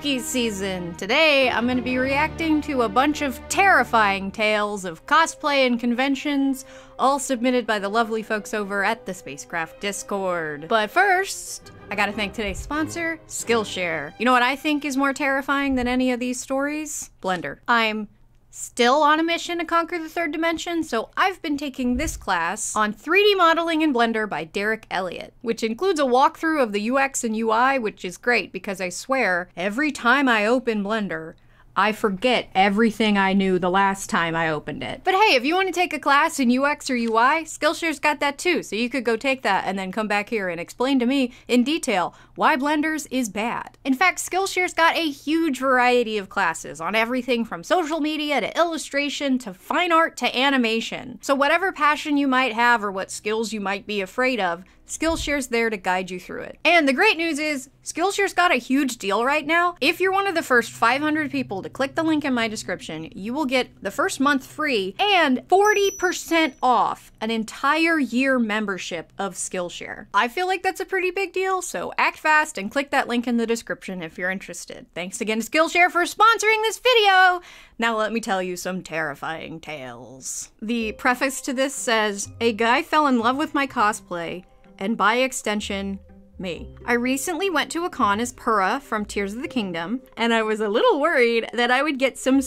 spooky season. Today, I'm going to be reacting to a bunch of terrifying tales of cosplay and conventions, all submitted by the lovely folks over at the Spacecraft Discord. But first, I gotta thank today's sponsor, Skillshare. You know what I think is more terrifying than any of these stories? Blender. I'm still on a mission to conquer the third dimension, so I've been taking this class on 3D modeling in Blender by Derek Elliott, which includes a walkthrough of the UX and UI, which is great because I swear every time I open Blender, I forget everything I knew the last time I opened it. But hey, if you want to take a class in UX or UI, Skillshare's got that too, so you could go take that and then come back here and explain to me in detail why Blenders is bad. In fact, Skillshare's got a huge variety of classes on everything from social media to illustration to fine art to animation. So whatever passion you might have or what skills you might be afraid of, Skillshare's there to guide you through it. And the great news is, Skillshare's got a huge deal right now. If you're one of the first 500 people to click the link in my description, you will get the first month free and 40% off an entire year membership of Skillshare. I feel like that's a pretty big deal, so act fast and click that link in the description if you're interested. Thanks again to Skillshare for sponsoring this video! Now let me tell you some terrifying tales. The preface to this says, A guy fell in love with my cosplay and by extension, me. I recently went to a con as Purah from Tears of the Kingdom, and I was a little worried that I would get some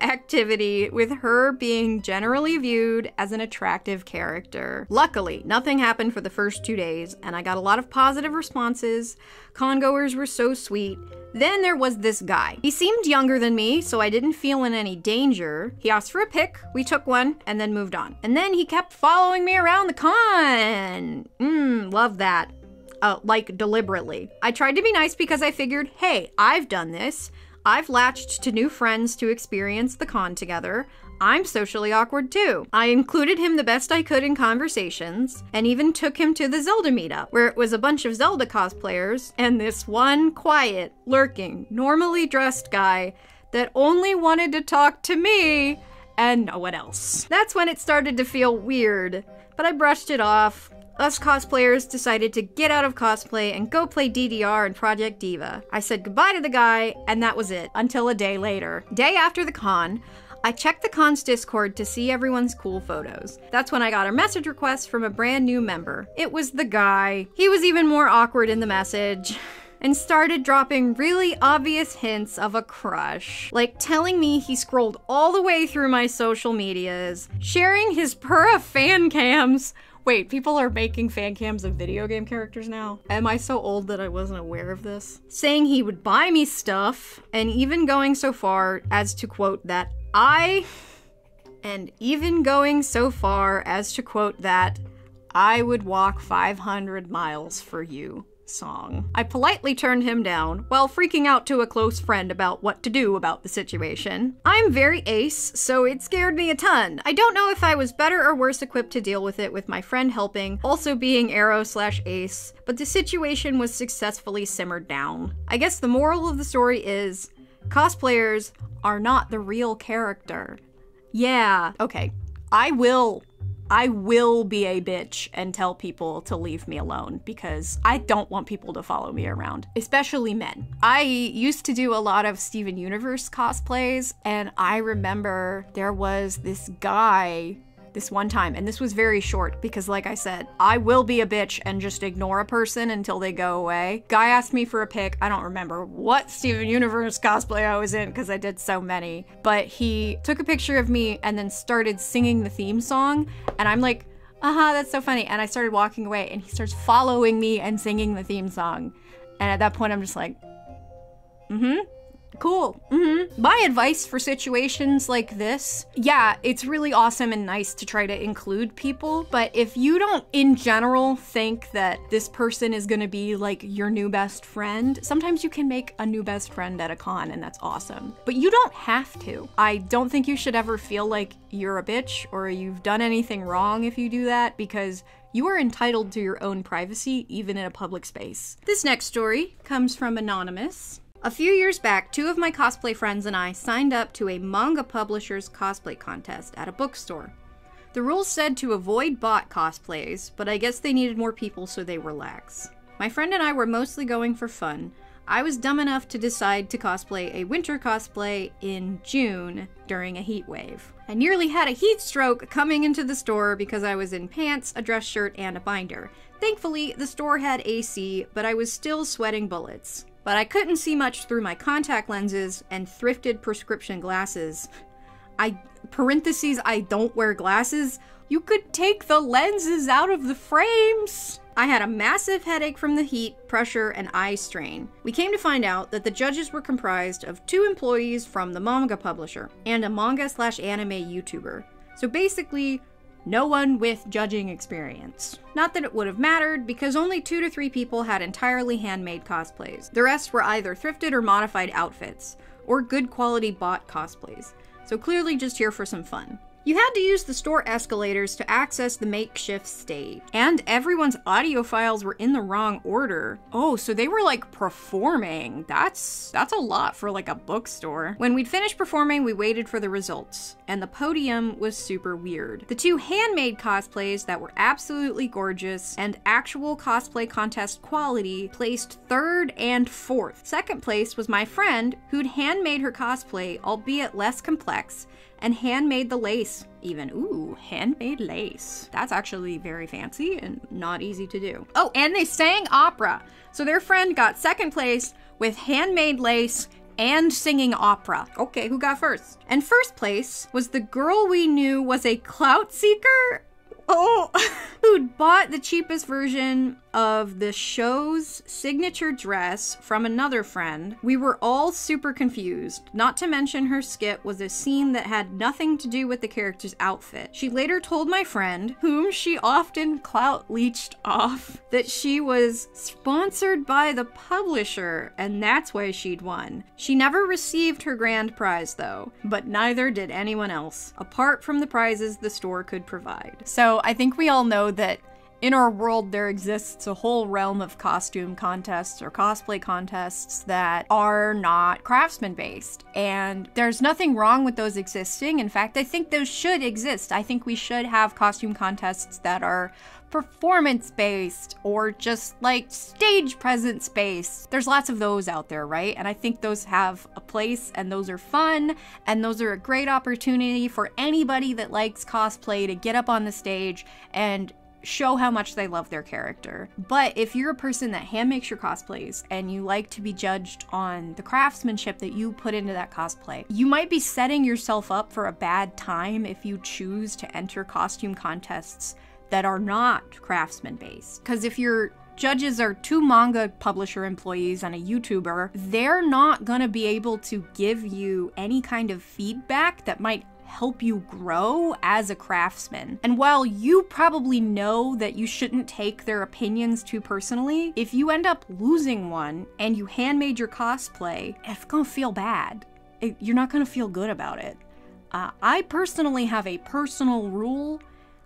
activity with her being generally viewed as an attractive character. Luckily, nothing happened for the first two days, and I got a lot of positive responses. Congoers were so sweet. Then there was this guy. He seemed younger than me, so I didn't feel in any danger. He asked for a pic, we took one, and then moved on. And then he kept following me around the con. Mmm, love that. Uh, like deliberately. I tried to be nice because I figured, hey, I've done this. I've latched to new friends to experience the con together. I'm socially awkward too. I included him the best I could in conversations, and even took him to the Zelda meetup, where it was a bunch of Zelda cosplayers and this one quiet, lurking, normally dressed guy that only wanted to talk to me and no one else. That's when it started to feel weird, but I brushed it off, us cosplayers decided to get out of cosplay and go play DDR and Project Diva. I said goodbye to the guy, and that was it, until a day later. Day after the con, I checked the con's Discord to see everyone's cool photos. That's when I got a message request from a brand new member. It was the guy. He was even more awkward in the message and started dropping really obvious hints of a crush. Like telling me he scrolled all the way through my social medias, sharing his Purah fan cams Wait, people are making fan cams of video game characters now? Am I so old that I wasn't aware of this? Saying he would buy me stuff, and even going so far as to quote that I. And even going so far as to quote that I would walk 500 miles for you song. I politely turned him down while freaking out to a close friend about what to do about the situation. I'm very ace, so it scared me a ton. I don't know if I was better or worse equipped to deal with it with my friend helping, also being aro slash ace, but the situation was successfully simmered down. I guess the moral of the story is cosplayers are not the real character. Yeah, okay. I will I will be a bitch and tell people to leave me alone because I don't want people to follow me around, especially men. I used to do a lot of Steven Universe cosplays, and I remember there was this guy this one time, and this was very short because, like I said, I will be a bitch and just ignore a person until they go away. Guy asked me for a pic. I don't remember what Steven Universe cosplay I was in because I did so many, but he took a picture of me and then started singing the theme song, and I'm like, uh huh, that's so funny. And I started walking away, and he starts following me and singing the theme song. And at that point, I'm just like, mm hmm Cool. Mm-hmm. My advice for situations like this, yeah, it's really awesome and nice to try to include people, but if you don't in general think that this person is gonna be like your new best friend, sometimes you can make a new best friend at a con and that's awesome. But you don't have to. I don't think you should ever feel like you're a bitch or you've done anything wrong if you do that because you are entitled to your own privacy even in a public space. This next story comes from Anonymous. A few years back, two of my cosplay friends and I signed up to a manga publisher's cosplay contest at a bookstore. The rules said to avoid bot cosplays, but I guess they needed more people so they were lax. My friend and I were mostly going for fun. I was dumb enough to decide to cosplay a winter cosplay in June during a heat wave. I nearly had a heat stroke coming into the store because I was in pants, a dress shirt, and a binder. Thankfully, the store had AC, but I was still sweating bullets. But I couldn't see much through my contact lenses and thrifted prescription glasses. I parentheses I don't wear glasses. You could take the lenses out of the frames. I had a massive headache from the heat, pressure, and eye strain. We came to find out that the judges were comprised of two employees from the manga publisher and a manga slash anime YouTuber. So basically, no one with judging experience. Not that it would have mattered, because only two to three people had entirely handmade cosplays. The rest were either thrifted or modified outfits, or good quality bought cosplays. So clearly just here for some fun. You had to use the store escalators to access the makeshift stage. And everyone's audio files were in the wrong order. Oh, so they were like performing. That's that's a lot for like a bookstore. When we'd finished performing, we waited for the results. And the podium was super weird. The two handmade cosplays that were absolutely gorgeous and actual cosplay contest quality placed third and fourth. Second place was my friend who'd handmade her cosplay, albeit less complex, and handmade the lace even. Ooh, handmade lace. That's actually very fancy and not easy to do. Oh, and they sang opera. So their friend got second place with handmade lace and singing opera. Okay, who got first? And first place was the girl we knew was a clout seeker Oh, who'd bought the cheapest version of the show's signature dress from another friend. We were all super confused. Not to mention, her skit was a scene that had nothing to do with the character's outfit. She later told my friend, whom she often clout leached off, that she was sponsored by the publisher and that's why she'd won. She never received her grand prize though, but neither did anyone else, apart from the prizes the store could provide. So I think we all know that in our world, there exists a whole realm of costume contests or cosplay contests that are not craftsman based. And there's nothing wrong with those existing. In fact, I think those should exist. I think we should have costume contests that are performance based or just like stage presence based. There's lots of those out there, right? And I think those have a place and those are fun and those are a great opportunity for anybody that likes cosplay to get up on the stage and show how much they love their character. But if you're a person that hand makes your cosplays and you like to be judged on the craftsmanship that you put into that cosplay, you might be setting yourself up for a bad time if you choose to enter costume contests that are not craftsman based. Because if your judges are two manga publisher employees and a YouTuber, they're not gonna be able to give you any kind of feedback that might help you grow as a craftsman. And while you probably know that you shouldn't take their opinions too personally, if you end up losing one and you handmade your cosplay, it's gonna feel bad. It, you're not gonna feel good about it. Uh, I personally have a personal rule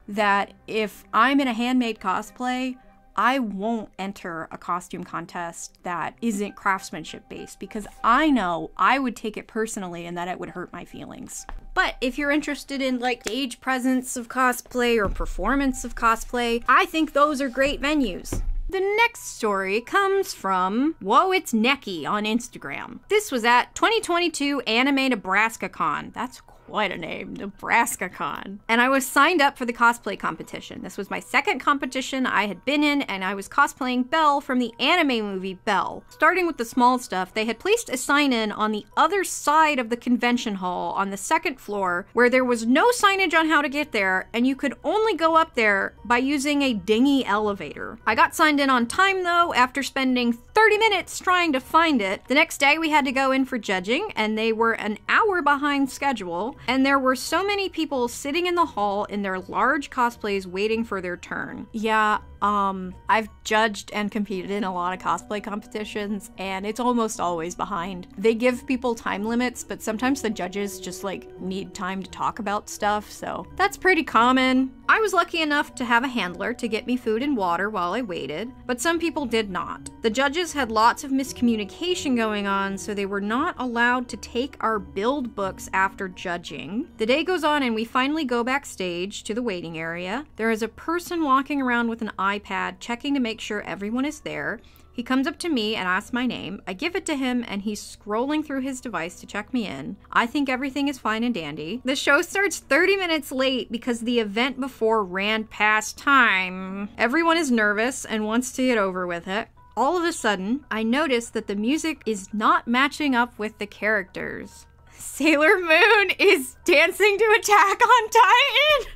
that if I'm in a handmade cosplay, I won't enter a costume contest that isn't craftsmanship based because I know I would take it personally and that it would hurt my feelings. But if you're interested in like stage presence of cosplay or performance of cosplay, I think those are great venues. The next story comes from Whoa It's Nechi on Instagram. This was at 2022 Anime Nebraska Con. That's quite a name, Nebraska Con. And I was signed up for the cosplay competition. This was my second competition I had been in, and I was cosplaying Belle from the anime movie Belle. Starting with the small stuff, they had placed a sign in on the other side of the convention hall on the second floor where there was no signage on how to get there, and you could only go up there by using a dingy elevator. I got signed in on time though, after spending 30 minutes trying to find it. The next day we had to go in for judging, and they were an hour behind schedule and there were so many people sitting in the hall in their large cosplays waiting for their turn. Yeah, um, I've judged and competed in a lot of cosplay competitions, and it's almost always behind. They give people time limits, but sometimes the judges just like need time to talk about stuff, so that's pretty common. I was lucky enough to have a handler to get me food and water while I waited, but some people did not. The judges had lots of miscommunication going on, so they were not allowed to take our build books after judging. The day goes on, and we finally go backstage to the waiting area. There is a person walking around with an iPad checking to make sure everyone is there. He comes up to me and asks my name. I give it to him and he's scrolling through his device to check me in. I think everything is fine and dandy. The show starts 30 minutes late because the event before ran past time. Everyone is nervous and wants to get over with it. All of a sudden, I notice that the music is not matching up with the characters. Sailor Moon is dancing to Attack on Titan!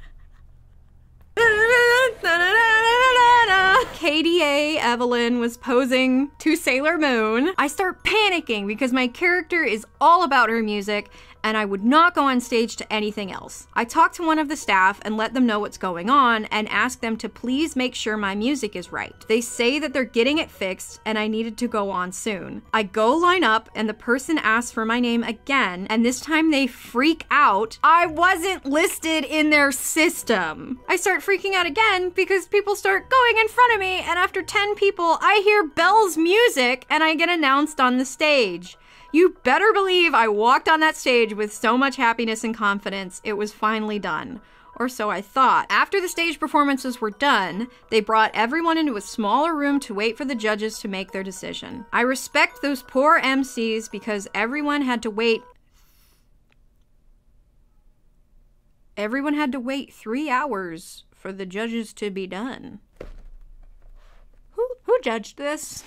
KDA Evelynn was posing to Sailor Moon. I start panicking because my character is all about her music and I would not go on stage to anything else. I talk to one of the staff and let them know what's going on and ask them to please make sure my music is right. They say that they're getting it fixed and I needed to go on soon. I go line up and the person asks for my name again and this time they freak out. I wasn't listed in their system. I start freaking out again because people start going in front of me and after 10 people I hear Belle's music and I get announced on the stage. You better believe I walked on that stage with so much happiness and confidence, it was finally done. Or so I thought. After the stage performances were done, they brought everyone into a smaller room to wait for the judges to make their decision. I respect those poor MCs because everyone had to wait. Everyone had to wait three hours for the judges to be done. Who, who judged this?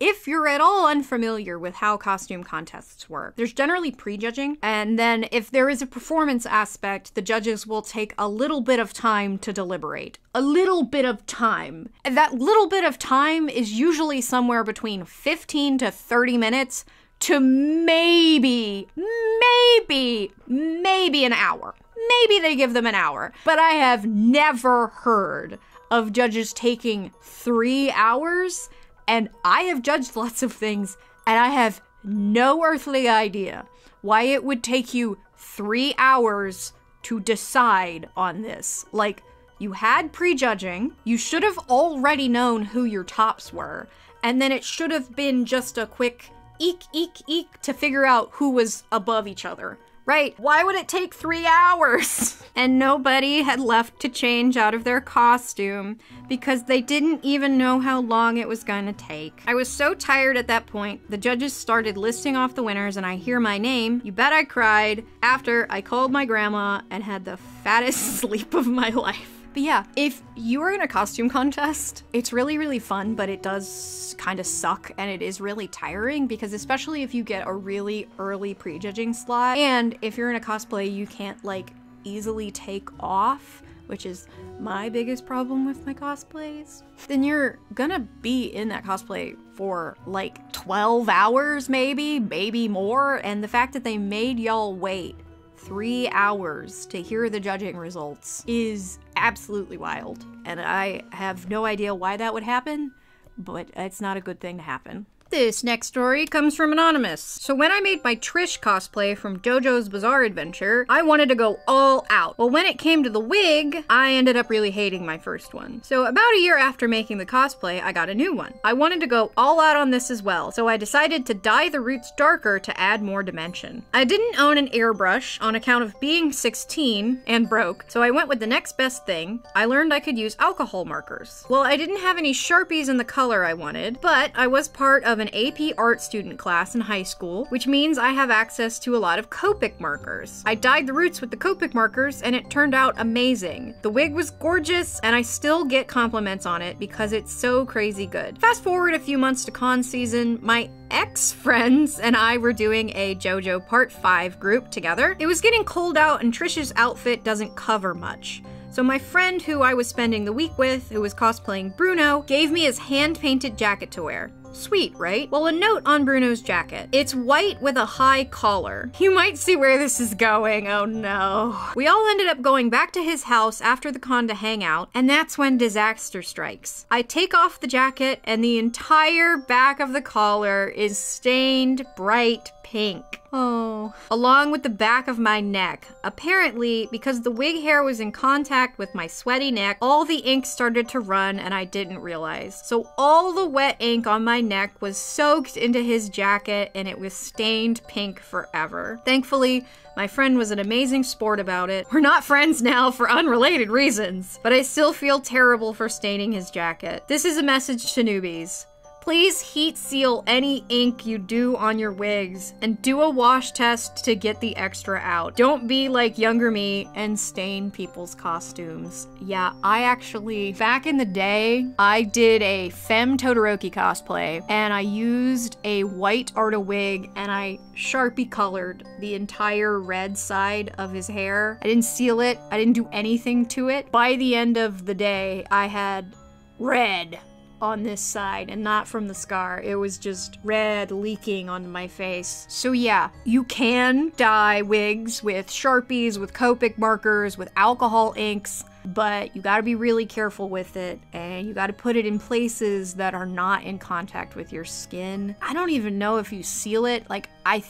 If you're at all unfamiliar with how costume contests work, there's generally prejudging, and then if there is a performance aspect, the judges will take a little bit of time to deliberate. A little bit of time. And that little bit of time is usually somewhere between 15 to 30 minutes to maybe, maybe, maybe an hour. Maybe they give them an hour. But I have never heard of judges taking three hours and I have judged lots of things, and I have no earthly idea why it would take you three hours to decide on this. Like, you had prejudging, you should have already known who your tops were, and then it should have been just a quick eek, eek, eek to figure out who was above each other. Right. Why would it take three hours? and nobody had left to change out of their costume because they didn't even know how long it was to take. I was so tired at that point, the judges started listing off the winners and I hear my name. You bet I cried after I called my grandma and had the fattest sleep of my life. But yeah, if you are in a costume contest, it's really, really fun, but it does kind of suck and it is really tiring because, especially if you get a really early prejudging slot, and if you're in a cosplay, you can't like easily take off, which is my biggest problem with my cosplays, then you're gonna be in that cosplay for like 12 hours, maybe, maybe more. And the fact that they made y'all wait three hours to hear the judging results is absolutely wild. And I have no idea why that would happen, but it's not a good thing to happen. This next story comes from Anonymous. So when I made my Trish cosplay from JoJo's Bizarre Adventure, I wanted to go all out. Well, when it came to the wig, I ended up really hating my first one. So about a year after making the cosplay, I got a new one. I wanted to go all out on this as well, so I decided to dye the roots darker to add more dimension. I didn't own an airbrush on account of being 16 and broke, so I went with the next best thing. I learned I could use alcohol markers. Well, I didn't have any Sharpies in the color I wanted, but I was part of an AP art student class in high school, which means I have access to a lot of Copic markers. I dyed the roots with the Copic markers and it turned out amazing. The wig was gorgeous and I still get compliments on it because it's so crazy good. Fast forward a few months to con season, my ex friends and I were doing a JoJo Part 5 group together. It was getting cold out and Trish's outfit doesn't cover much. So my friend who I was spending the week with, who was cosplaying Bruno, gave me his hand-painted jacket to wear. Sweet, right? Well, a note on Bruno's jacket. It's white with a high collar. You might see where this is going, oh no. We all ended up going back to his house after the con to hang out, and that's when disaster strikes. I take off the jacket, and the entire back of the collar is stained bright pink. Oh. Along with the back of my neck. Apparently, because the wig hair was in contact with my sweaty neck, all the ink started to run and I didn't realize. So all the wet ink on my neck was soaked into his jacket and it was stained pink forever. Thankfully, my friend was an amazing sport about it. We're not friends now for unrelated reasons, but I still feel terrible for staining his jacket. This is a message to newbies. Please heat seal any ink you do on your wigs and do a wash test to get the extra out. Don't be like younger me and stain people's costumes. Yeah, I actually, back in the day, I did a Femme Todoroki cosplay and I used a white Arda wig and I Sharpie colored the entire red side of his hair. I didn't seal it, I didn't do anything to it. By the end of the day, I had red on this side and not from the scar. It was just red leaking onto my face. So yeah, you can dye wigs with Sharpies, with Copic markers, with alcohol inks, but you gotta be really careful with it and you gotta put it in places that are not in contact with your skin. I don't even know if you seal it. Like, I,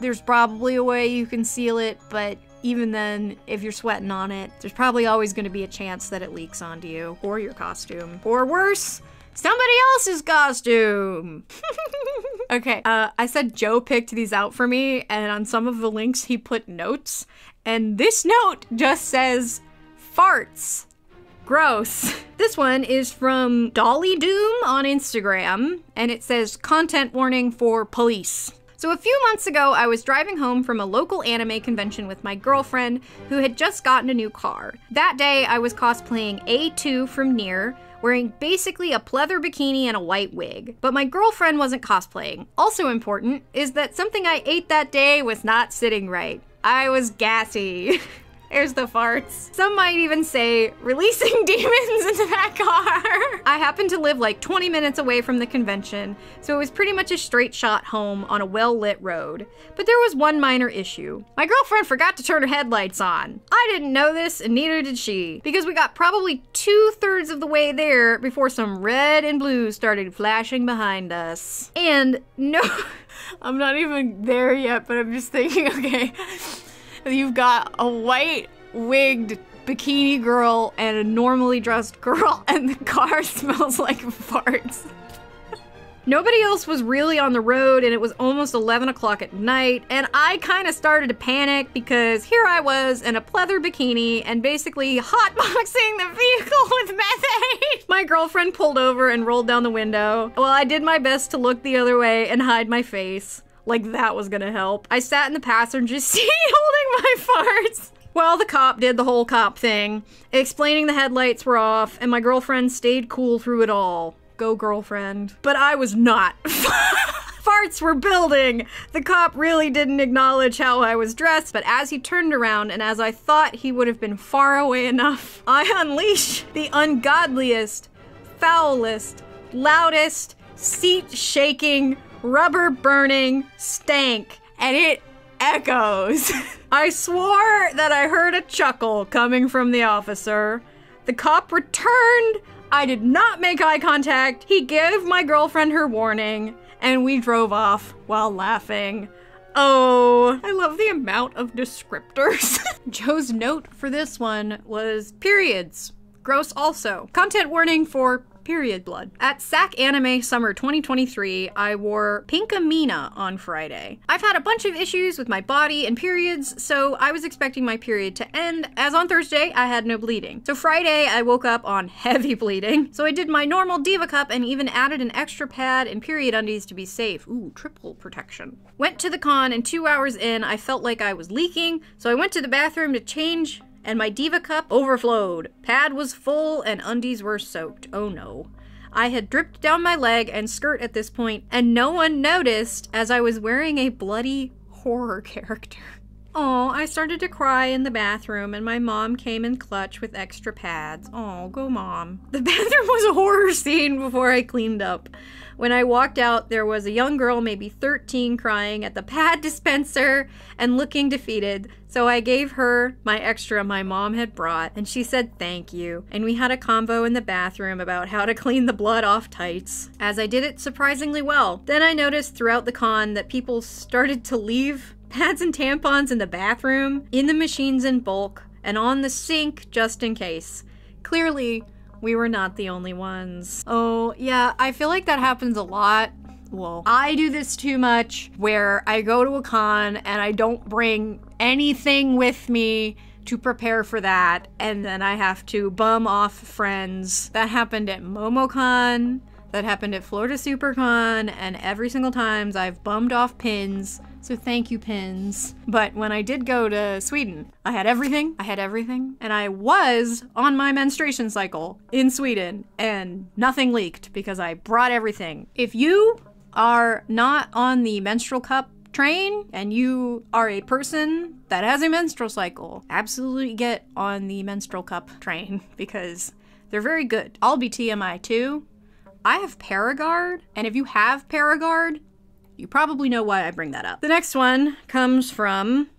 there's probably a way you can seal it, but even then, if you're sweating on it, there's probably always going to be a chance that it leaks onto you or your costume. Or worse, somebody else's costume. okay, uh, I said Joe picked these out for me, and on some of the links he put notes, and this note just says farts. Gross. This one is from Dolliedoom on Instagram, and it says content warning for police. So, a few months ago, I was driving home from a local anime convention with my girlfriend, who had just gotten a new car. That day, I was cosplaying A2 from Nier, wearing basically a pleather bikini and a white wig. But my girlfriend wasn't cosplaying. Also important is that something I ate that day was not sitting right. I was gassy. There's the farts. Some might even say releasing demons into that car. I happened to live like 20 minutes away from the convention, so it was pretty much a straight shot home on a well lit road. But there was one minor issue. My girlfriend forgot to turn her headlights on. I didn't know this, and neither did she, because we got probably two thirds of the way there before some red and blue started flashing behind us. And no, I'm not even there yet, but I'm just thinking, okay. You've got a white wigged bikini girl and a normally dressed girl, and the car smells like farts. Nobody else was really on the road, and it was almost 11 o'clock at night, and I kind of started to panic because here I was in a pleather bikini and basically hotboxing the vehicle with methane. My girlfriend pulled over and rolled down the window. Well, I did my best to look the other way and hide my face. Like that was gonna help. I sat in the passenger seat holding my farts. Well, the cop did the whole cop thing, explaining the headlights were off, and my girlfriend stayed cool through it all. Go, girlfriend. But I was not. Farts were building! The cop really didn't acknowledge how I was dressed, but as he turned around and as I thought he would have been far away enough, I unleashed the ungodliest, foulest, loudest, seat shaking, rubber burning stank, and it echoes. I swore that I heard a chuckle coming from the officer. The cop returned. I did not make eye contact. He gave my girlfriend her warning, and we drove off while laughing. Oh, I love the amount of descriptors. Joe's note for this one was periods. Gross also. Content warning for period blood. At SacAnime Summer 2023, I wore Pinkamena on Friday. I've had a bunch of issues with my body and periods, so I was expecting my period to end, as on Thursday, I had no bleeding. So Friday, I woke up on heavy bleeding, so I did my normal Diva Cup and even added an extra pad and period undies to be safe. Ooh, triple protection. Went to the con, and two hours in, I felt like I was leaking, so I went to the bathroom to change and my Diva cup overflowed. Pad was full and undies were soaked. Oh no. I had dripped down my leg and skirt at this point, and no one noticed as I was wearing a bloody horror character. Oh, I started to cry in the bathroom, and my mom came in clutch with extra pads. Oh, go mom. The bathroom was a horror scene before I cleaned up. When I walked out, there was a young girl, maybe 13, crying at the pad dispenser and looking defeated. So I gave her my extra my mom had brought, and she said thank you. And we had a convo in the bathroom about how to clean the blood off tights, as I did it surprisingly well. Then I noticed throughout the con that people started to leave pads and tampons in the bathroom, in the machines in bulk, and on the sink just in case. Clearly, we were not the only ones. Oh, yeah, I feel like that happens a lot. Well, I do this too much where I go to a con and I don't bring anything with me to prepare for that, and then I have to bum off friends. That happened at MomoCon. that happened at Florida SuperCon, and every single times I've bummed off pins. So thank you, pins. But when I did go to Sweden, I had everything. I had everything. And I was on my menstruation cycle in Sweden, and nothing leaked because I brought everything. If you are not on the menstrual cup train and you are a person that has a menstrual cycle, absolutely get on the menstrual cup train because they're very good. I'll be TMI too. I have Paragard, and if you have Paragard, you probably know why I bring that up. The next one comes from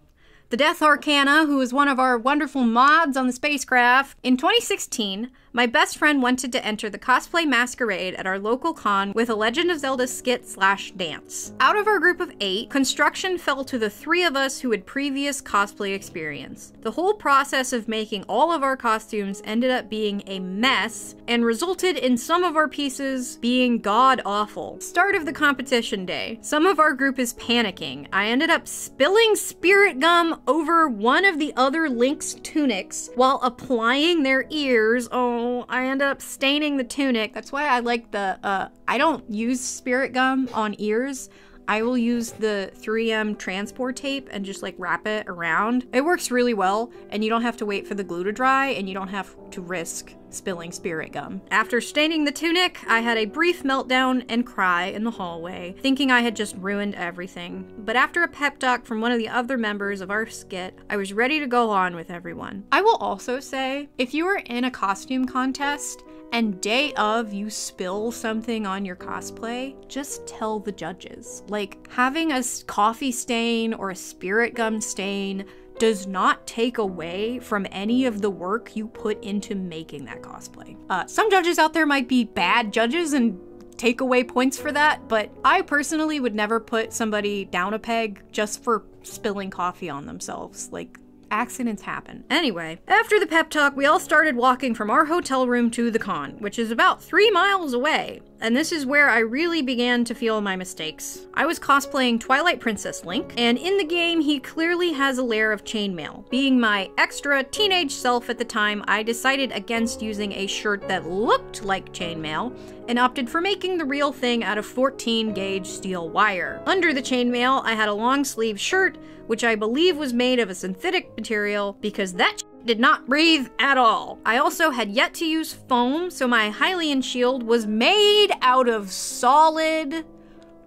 the Death Arcana, who is one of our wonderful mods on the spacecraft. In 2016, my best friend wanted to enter the cosplay masquerade at our local con with a Legend of Zelda skit slash dance. Out of our group of eight, construction fell to the three of us who had previous cosplay experience. The whole process of making all of our costumes ended up being a mess and resulted in some of our pieces being god awful. Start of the competition day. Some of our group is panicking. I ended up spilling spirit gum over one of the other Link's tunics while applying their ears. Oh, I end up staining the tunic. That's why I like the, uh, I don't use spirit gum on ears. I will use the 3M transport tape and just like wrap it around. It works really well, and you don't have to wait for the glue to dry, and you don't have to risk spilling spirit gum. After staining the tunic, I had a brief meltdown and cry in the hallway, thinking I had just ruined everything. But after a pep talk from one of the other members of our skit, I was ready to go on with everyone. I will also say, if you are in a costume contest, and day of you spill something on your cosplay, just tell the judges. Like having a coffee stain or a spirit gum stain does not take away from any of the work you put into making that cosplay. Uh, some judges out there might be bad judges and take away points for that, but I personally would never put somebody down a peg just for spilling coffee on themselves. Like, accidents happen. Anyway, after the pep talk, we all started walking from our hotel room to the con, which is about three miles away. And this is where I really began to feel my mistakes. I was cosplaying Twilight Princess Link, and in the game, he clearly has a layer of chainmail. Being my extra teenage self at the time, I decided against using a shirt that looked like chainmail and opted for making the real thing out of 14 gauge steel wire. Under the chainmail, I had a long sleeve shirt, which I believe was made of a synthetic material because that did not breathe at all. I also had yet to use foam, so my Hylian shield was made out of solid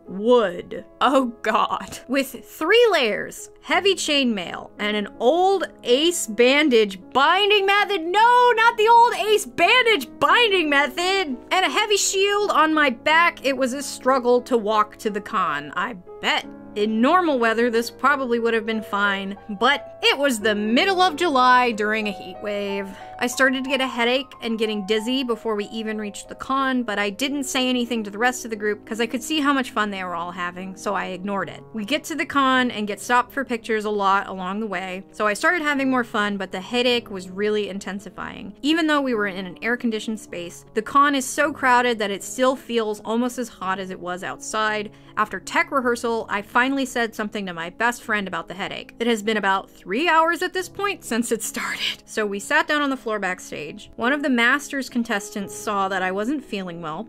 wood. Oh god. With three layers, heavy chainmail, and an old ace bandage binding method. No, not the old ace bandage binding method! And a heavy shield on my back. It was a struggle to walk to the con, I bet. In normal weather, this probably would have been fine, but it was the middle of July during a heat wave. I started to get a headache and getting dizzy before we even reached the con, but I didn't say anything to the rest of the group because I could see how much fun they were all having, so I ignored it. We get to the con and get stopped for pictures a lot along the way, so I started having more fun, but the headache was really intensifying. Even though we were in an air conditioned space, the con is so crowded that it still feels almost as hot as it was outside. After tech rehearsal, I finally said something to my best friend about the headache. It has been about three hours at this point since it started. So we sat down on the floor backstage. One of the Masters contestants saw that I wasn't feeling well,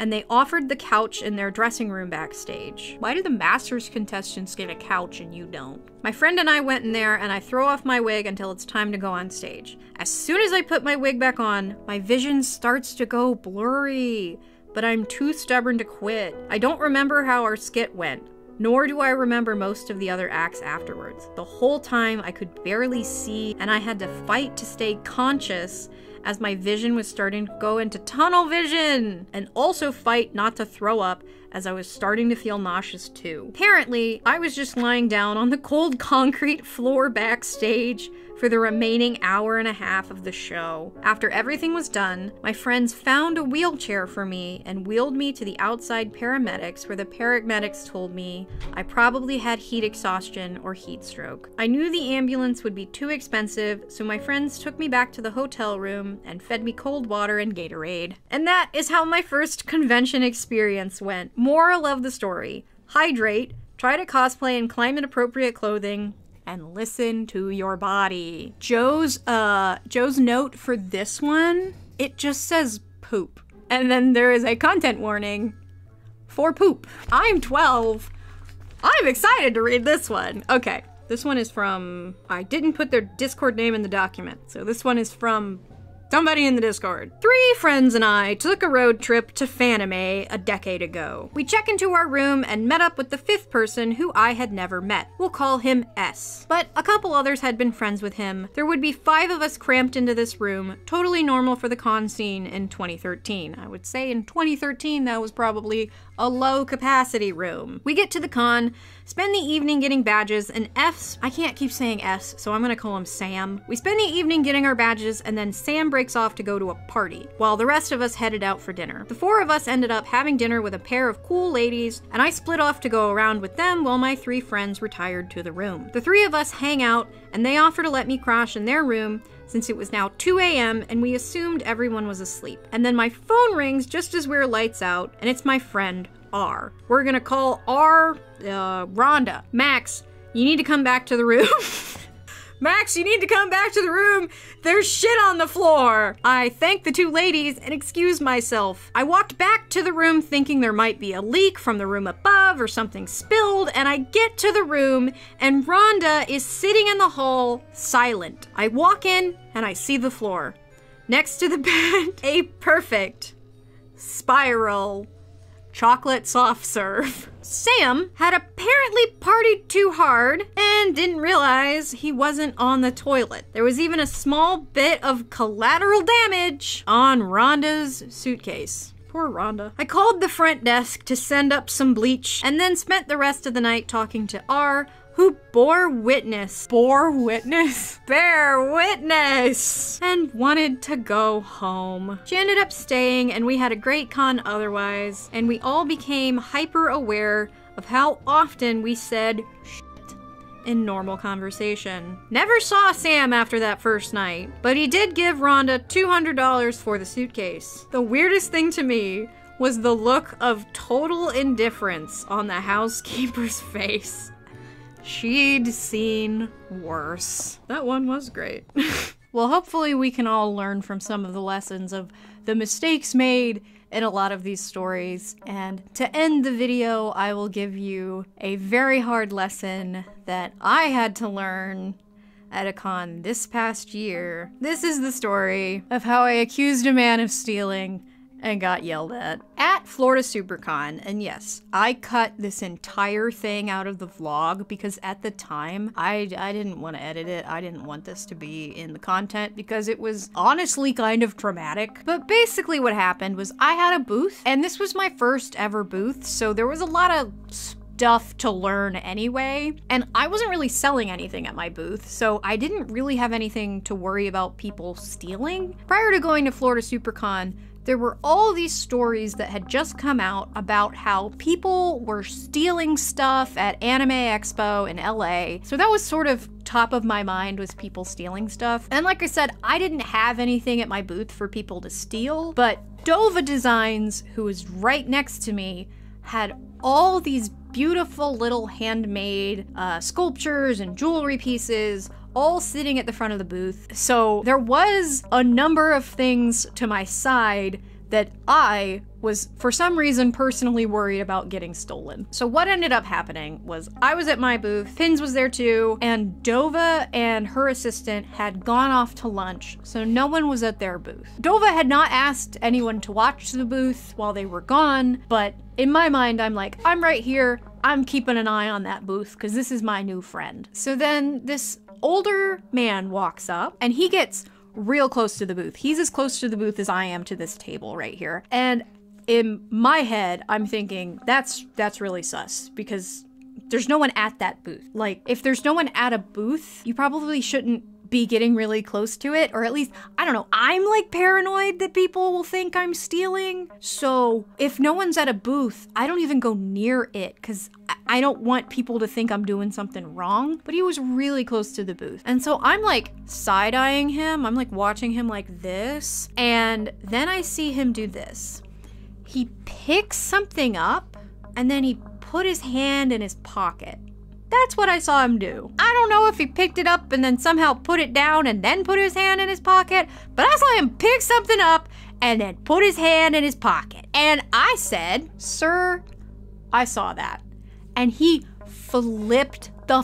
and they offered the couch in their dressing room backstage. Why do the Masters contestants get a couch and you don't? My friend and I went in there and I throw off my wig until it's time to go on stage. As soon as I put my wig back on, my vision starts to go blurry, but I'm too stubborn to quit. I don't remember how our skit went nor do I remember most of the other acts afterwards. The whole time I could barely see, and I had to fight to stay conscious as my vision was starting to go into tunnel vision, and also fight not to throw up as I was starting to feel nauseous too. Apparently, I was just lying down on the cold concrete floor backstage for the remaining hour and a half of the show. After everything was done, my friends found a wheelchair for me and wheeled me to the outside paramedics, where the paramedics told me I probably had heat exhaustion or heat stroke. I knew the ambulance would be too expensive, so my friends took me back to the hotel room and fed me cold water and Gatorade. And that is how my first convention experience went. Moral of the story hydrate, try to cosplay in climate appropriate clothing, and listen to your body. Joe's uh Joe's note for this one, it just says poop. And then there is a content warning for poop. I'm 12. I'm excited to read this one. Okay, this one is from. I didn't put their Discord name in the document, so this one is from Somebody in the Discord. Three friends and I took a road trip to Fanime a decade ago. We check into our room and met up with the fifth person who I had never met. We'll call him S. But a couple others had been friends with him. There would be five of us cramped into this room, totally normal for the con scene in 2013. I would say in 2013 that was probably a low capacity room. We get to the con, spend the evening getting badges, and F's, I can't keep saying S, so I'm gonna call him Sam. We spend the evening getting our badges, and then Sam breaks off to go to a party, while the rest of us headed out for dinner. The four of us ended up having dinner with a pair of cool ladies, and I split off to go around with them while my three friends retired to the room. The three of us hang out, and they offer to let me crash in their room, since it was now 2 a.m. and we assumed everyone was asleep. And then my phone rings just as we're lights out, and it's my friend, R. We're gonna call R, uh, Rhonda. Max, you need to come back to the room. Max, you need to come back to the room. There's shit on the floor. I thanked the two ladies and excused myself. I walked back to the room thinking there might be a leak from the room above or something spilled, and I get to the room and Rhonda is sitting in the hall, silent. I walk in and I see the floor. Next to the bed, a perfect spiral chocolate soft serve. Sam had apparently partied too hard and didn't realize he wasn't on the toilet. There was even a small bit of collateral damage on Rhonda's suitcase. Poor Rhonda. I called the front desk to send up some bleach and then spent the rest of the night talking to R, who bore witness. Bore witness? Bear witness! And wanted to go home. She ended up staying, and we had a great con otherwise, and we all became hyper aware of how often we said shit in normal conversation. Never saw Sam after that first night, but he did give Rhonda $200 for the suitcase. The weirdest thing to me was the look of total indifference on the housekeeper's face. She'd seen worse. That one was great. well, hopefully, we can all learn from some of the lessons of the mistakes made in a lot of these stories. And to end the video, I will give you a very hard lesson that I had to learn at a con this past year. This is the story of how I accused a man of stealing and got yelled at at Florida SuperCon. And yes, I cut this entire thing out of the vlog because at the time I, I didn't want to edit it. I didn't want this to be in the content because it was honestly kind of traumatic. But basically, what happened was I had a booth, and this was my first ever booth, so there was a lot of stuff to learn anyway. And I wasn't really selling anything at my booth, so I didn't really have anything to worry about people stealing. Prior to going to Florida SuperCon, there were all these stories that had just come out about how people were stealing stuff at Anime Expo in LA. So that was sort of top of my mind was people stealing stuff. And like I said, I didn't have anything at my booth for people to steal, but Dova Designs, who was right next to me, had all these beautiful little handmade uh, sculptures and jewelry pieces all sitting at the front of the booth. So there was a number of things to my side that I was, for some reason, personally worried about getting stolen. So, what ended up happening was I was at my booth, Pins was there too, and Dova and her assistant had gone off to lunch, so no one was at their booth. Dova had not asked anyone to watch the booth while they were gone, but in my mind, I'm like, I'm right here. I'm keeping an eye on that booth because this is my new friend. So then this older man walks up and he gets real close to the booth. He's as close to the booth as I am to this table right here. And in my head, I'm thinking that's that's really sus because there's no one at that booth. Like if there's no one at a booth, you probably shouldn't be getting really close to it, or at least, I don't know, I'm like paranoid that people will think I'm stealing. So if no one's at a booth, I don't even go near it because I don't want people to think I'm doing something wrong. But he was really close to the booth. And so I'm like side eyeing him, I'm like watching him like this, and then I see him do this. He picks something up and then he put his hand in his pocket. That's what I saw him do. I don't know if he picked it up and then somehow put it down and then put his hand in his pocket, but I saw him pick something up and then put his hand in his pocket. And I said, Sir, I saw that. And he flipped the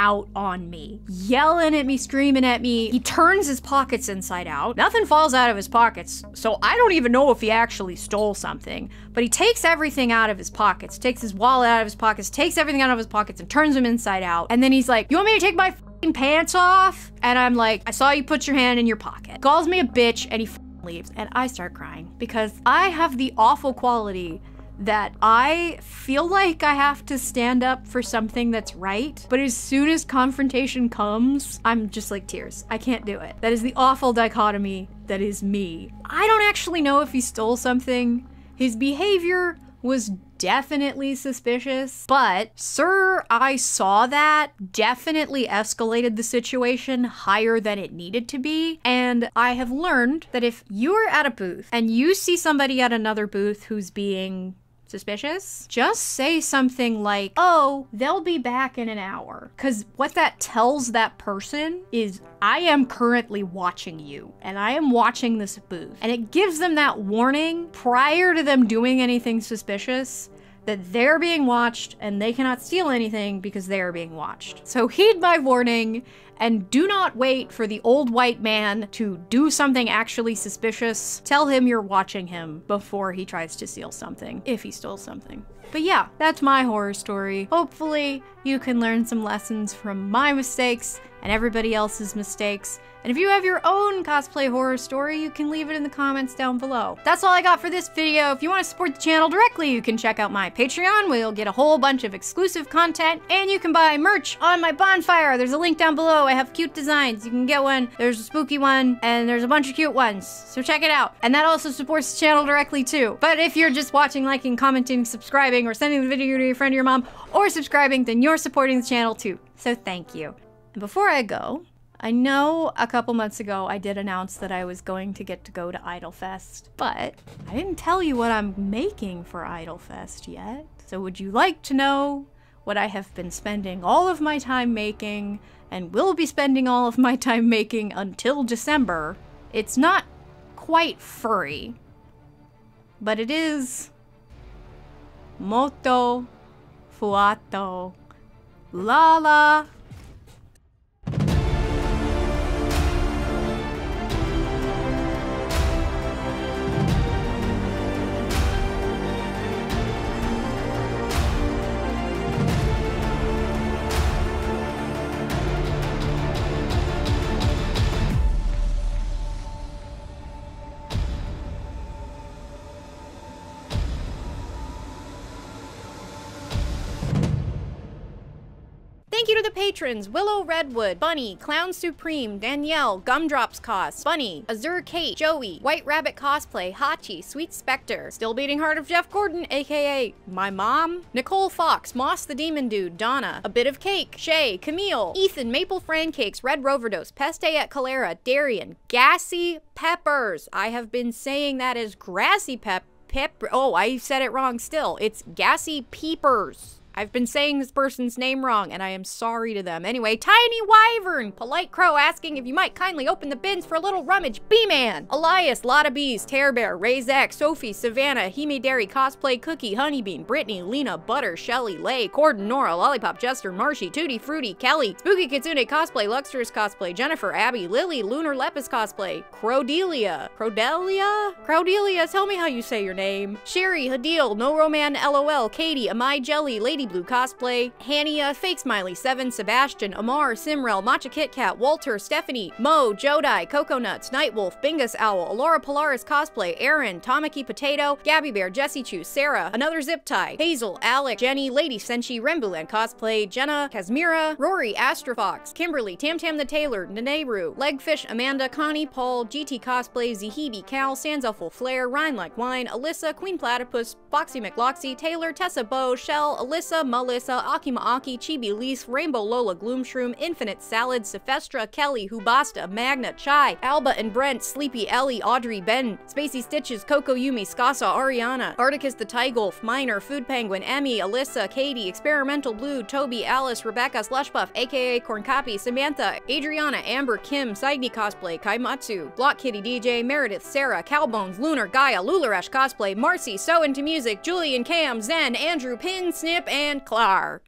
out on me, yelling at me, screaming at me. He turns his pockets inside out. Nothing falls out of his pockets, so I don't even know if he actually stole something. But he takes everything out of his pockets, takes his wallet out of his pockets, takes everything out of his pockets, and turns them inside out. And then he's like, You want me to take my pants off? And I'm like, I saw you put your hand in your pocket. Calls me a bitch, and he leaves. And I start crying because I have the awful quality that I feel like I have to stand up for something that's right, but as soon as confrontation comes, I'm just like tears. I can't do it. That is the awful dichotomy that is me. I don't actually know if he stole something. His behavior was definitely suspicious, but Sir, I saw that definitely escalated the situation higher than it needed to be. And I have learned that if you're at a booth and you see somebody at another booth who's being suspicious, just say something like, oh, they'll be back in an hour. Because what that tells that person is, I am currently watching you and I am watching this booth. And it gives them that warning prior to them doing anything suspicious that they're being watched and they cannot steal anything because they are being watched. So heed my warning and do not wait for the old white man to do something actually suspicious. Tell him you're watching him before he tries to steal something, if he stole something. But yeah, that's my horror story. Hopefully, you can learn some lessons from my mistakes and everybody else's mistakes and if you have your own cosplay horror story, you can leave it in the comments down below. That's all I got for this video. If you want to support the channel directly, you can check out my Patreon where you'll get a whole bunch of exclusive content and you can buy merch on my bonfire. There's a link down below. I have cute designs. You can get one. There's a spooky one and there's a bunch of cute ones. So check it out. And that also supports the channel directly too. But if you're just watching, liking, commenting, subscribing, or sending the video to your friend or your mom, or subscribing, then you're supporting the channel too. So thank you. And before I go, I know a couple months ago I did announce that I was going to get to go to Idolfest, but I didn't tell you what I'm making for Idolfest yet. So would you like to know what I have been spending all of my time making and will be spending all of my time making until December? It's not quite furry, but it is Moto Fuato Lala you to the patrons Willow Redwood, Bunny, Clown Supreme, Danielle, Gumdrops Cos, Bunny, Azure Kate, Joey, White Rabbit Cosplay, Hachi, Sweet Spectre, Still Beating Heart of Jeff Gordon, aka my mom, Nicole Fox, Moss the Demon Dude, Donna, A Bit of Cake, Shay, Camille, Ethan, Maple Fran Cakes, Red Roverdose, Peste at Calera, Darian, Gassy Peppers. I have been saying that as Grassy Pep. Pep. Oh, I said it wrong still. It's Gassy Peepers. I've been saying this person's name wrong, and I am sorry to them. Anyway, Tiny Wyvern, Polite Crow asking if you might kindly open the bins for a little rummage. B-Man, Elias, Lotta Bees, Tear Bear, Ray Zach, Sophie, Savannah, Hime Dairy, Cosplay Cookie, Honeybean, Brittany, Lena, Butter, Shelly, Lay, Corden, Nora, Lollipop, Jester, Marshy, Tutti, Fruity, Kelly, Spooky Kitsune Cosplay, Luxurious Cosplay, Jennifer, Abby, Lily, Lunar Lepus Cosplay, Crodelia, Crodelia? Crodelia, tell me how you say your name. Sherry, Hadil, No Roman, LOL, Katie, Amai Jelly, Lady Blue Cosplay, Hania, Fake Smiley 7, Sebastian, Amar, Simrel, Matcha Kit Kat, Walter, Stephanie, Mo, Jodai, Coco Nuts, Nightwolf, Bingus Owl, Alora Polaris Cosplay, Aaron, Tamaki Potato, Gabby Bear, Jesse Chew, Sarah, Another Zip Tie, Hazel, Alec, Jenny, Lady Senshi, Rembulan Cosplay, Jenna, Casmira, Rory, Astrofox, Kimberly, Tam Tam the Tailor, Neneru, Legfish, Amanda, Connie, Paul, GT Cosplay, Zihibi, Cal, Sanselful Flare, Rhyme Like Wine, Alyssa, Queen Platypus, Foxy McLoxy, Taylor, Tessa Bow, Shell, Alyssa, Melissa, Akima Aki, Chibi Lise, Rainbow Lola Gloomshroom, Infinite Salad, Sephestra, Kelly, Hubasta, Magna, Chai, Alba and Brent, Sleepy Ellie, Audrey, Ben, Spacey Stitches, Coco Yumi, Skasa, Ariana, Articus the Tygolf, Miner, Food Penguin, Emmy, Alyssa, Katie, Experimental Blue, Toby, Alice, Rebecca, Slushpuff, aka Corn Copy, Samantha, Adriana, Amber, Kim, Sidney Cosplay, Kaimatsu, Block Kitty DJ, Meredith, Sarah, Cowbones, Lunar, Gaia, Lularash Cosplay, Marcy, So Into Music, Julian, Cam, Zen, Andrew, Pin, Snip, and Clar.